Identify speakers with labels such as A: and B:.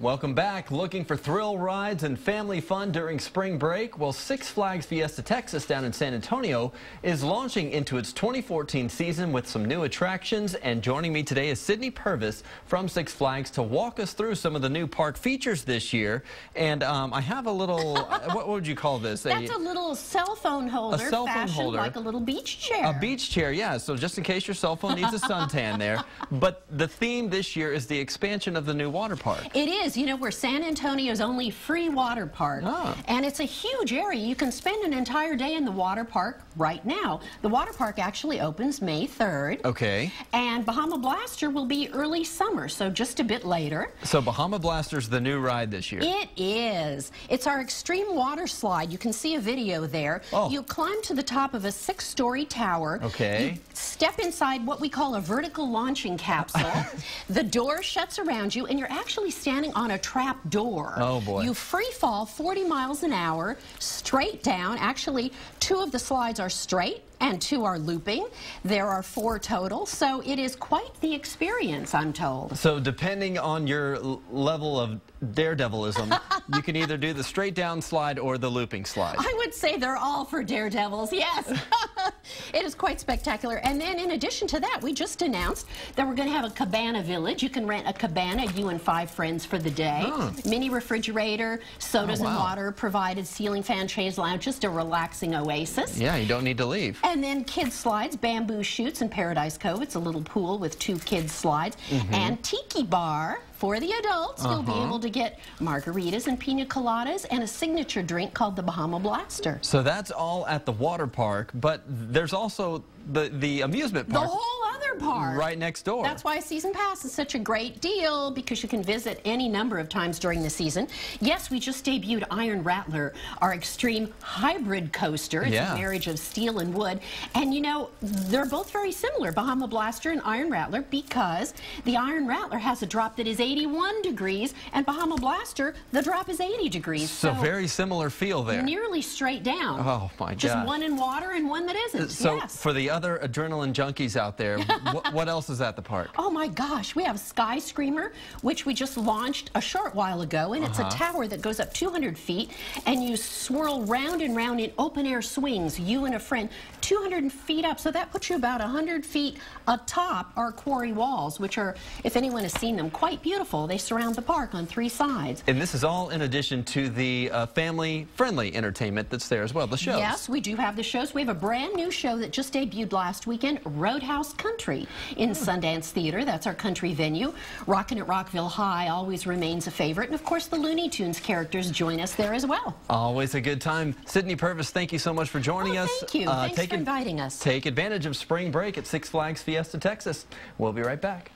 A: Welcome back. Looking for thrill rides and family fun during spring break? Well, Six Flags Fiesta Texas down in San Antonio is launching into its 2014 season with some new attractions. And joining me today is Sydney Purvis from Six Flags to walk us through some of the new park features this year. And um, I have a little, uh, what would you call this?
B: That's a, a little cell phone holder,
A: a cell phone holder,
B: like a little beach chair.
A: A beach chair, yeah. So just in case your cell phone needs a suntan there. But the theme this year is the expansion of the new water park.
B: It is is, you know, we're San Antonio's only free water park. Oh. And it's a huge area. You can spend an entire day in the water park right now. The water park actually opens May 3rd.
A: Okay.
B: And Bahama Blaster will be early summer, so just a bit later.
A: So Bahama Blaster's the new ride this year.
B: It is. It's our extreme water slide. You can see a video there. Oh. You climb to the top of a six-story tower.
A: Okay.
B: You step inside what we call a vertical launching capsule. the door shuts around you, and you're actually standing on a trap door.
A: Oh, boy.
B: You free fall 40 miles an hour straight down. Actually, two of the slides are straight and two are looping. There are four total, so it is quite the experience, I'm told.
A: So depending on your level of daredevilism, you can either do the straight down slide or the looping slide.
B: I would say they're all for daredevils, yes. it is quite spectacular. And then in addition to that, we just announced that we're going to have a cabana village. You can rent a cabana, you and five friends for the day. Oh. Mini refrigerator, sodas oh, wow. and water provided, ceiling fan, chaise lounge, just a relaxing oasis.
A: Yeah, you don't need to leave.
B: And then kids slides, bamboo shoots in Paradise Cove. It's a little pool with two kids slides. Mm -hmm. And Tiki Bar for the adults. Uh -huh. You'll be uh-huh. able to get margaritas and pina coladas and a signature drink called the Bahama Blaster.
A: So that's all at the water park, but there's also the, the amusement park.
B: The whole park.
A: Right next door.
B: That's why season pass is such a great deal because you can visit any number of times during the season. Yes, we just debuted Iron Rattler, our extreme hybrid coaster. It's yeah. a marriage of steel and wood. And you know, they're both very similar, Bahama Blaster and Iron Rattler, because the Iron Rattler has a drop that is 81 degrees and Bahama Blaster, the drop is 80 degrees.
A: So, so very similar feel there.
B: Nearly straight down.
A: Oh my god.
B: Just one in water and one that isn't.
A: So
B: yes.
A: for the other adrenaline junkies out there, what, what, else is at the park?
B: Oh my gosh, we have Sky Screamer, which we just launched a short while ago, and uh -huh. it's a uh-huh. tower that goes up 200 feet, and you swirl round and round in open air swings, you and a friend, 200 feet up. So that puts you about 100 feet atop our quarry walls, which are, if anyone has seen them, quite beautiful. They surround the park on three sides.
A: And this is all in addition to the uh, family-friendly entertainment that's there as well, the shows.
B: Yes, we do have the shows. We have a brand new show that just debuted last weekend, Roadhouse Country in Sundance Theater. That's our country venue. Rockin' at Rockville High always remains a favorite. And of course, the Looney Tunes characters join us there as well.
A: Always a good time. Sydney Purvis, thank you so much for joining
B: oh,
A: us.
B: Thank you. Uh, Thanks for inviting us.
A: Take advantage of spring break at Six Flags Fiesta, Texas. We'll be right back.